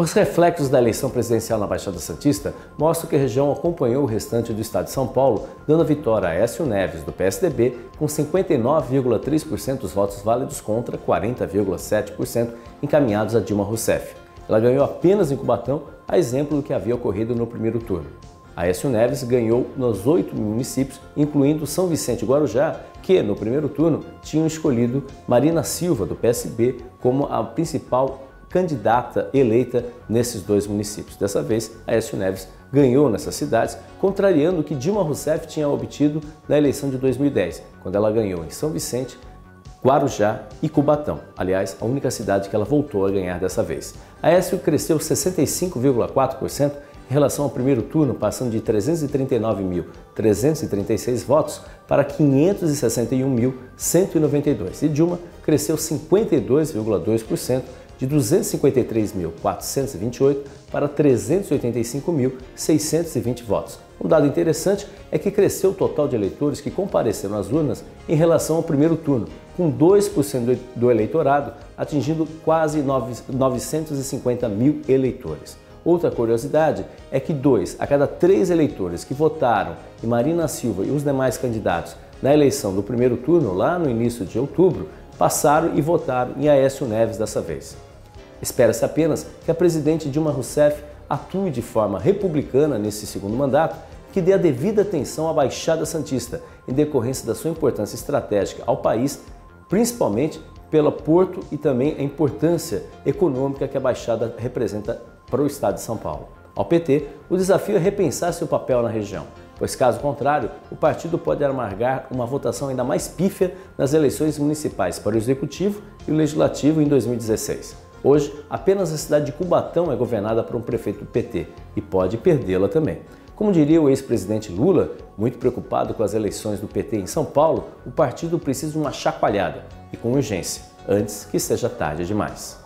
Os reflexos da eleição presidencial na Baixada Santista mostram que a região acompanhou o restante do estado de São Paulo, dando a vitória a Écio Neves, do PSDB, com 59,3% dos votos válidos contra 40,7% encaminhados a Dilma Rousseff. Ela ganhou apenas em Cubatão, a exemplo do que havia ocorrido no primeiro turno. Aécio Neves ganhou nos oito municípios, incluindo São Vicente e Guarujá, que no primeiro turno tinham escolhido Marina Silva, do PSB, como a principal candidata eleita nesses dois municípios. Dessa vez, Aécio Neves ganhou nessas cidades, contrariando o que Dilma Rousseff tinha obtido na eleição de 2010, quando ela ganhou em São Vicente, Guarujá e Cubatão. Aliás, a única cidade que ela voltou a ganhar dessa vez. Aécio cresceu 65,4% em relação ao primeiro turno, passando de 339.336 votos para 561.192. E Dilma cresceu 52,2% de 253.428 para 385.620 votos. Um dado interessante é que cresceu o total de eleitores que compareceram às urnas em relação ao primeiro turno, com 2% do eleitorado atingindo quase 950 mil eleitores. Outra curiosidade é que dois a cada três eleitores que votaram em Marina Silva e os demais candidatos na eleição do primeiro turno, lá no início de outubro, passaram e votaram em Aécio Neves dessa vez. Espera-se apenas que a presidente Dilma Rousseff atue de forma republicana nesse segundo mandato, que dê a devida atenção à Baixada Santista, em decorrência da sua importância estratégica ao país, principalmente pelo porto e também a importância econômica que a Baixada representa para o estado de São Paulo. Ao PT, o desafio é repensar seu papel na região, pois caso contrário, o partido pode amargar uma votação ainda mais pífia nas eleições municipais para o Executivo e o Legislativo em 2016. Hoje, apenas a cidade de Cubatão é governada por um prefeito do PT e pode perdê-la também. Como diria o ex-presidente Lula, muito preocupado com as eleições do PT em São Paulo, o partido precisa de uma chacoalhada e com urgência, antes que seja tarde demais.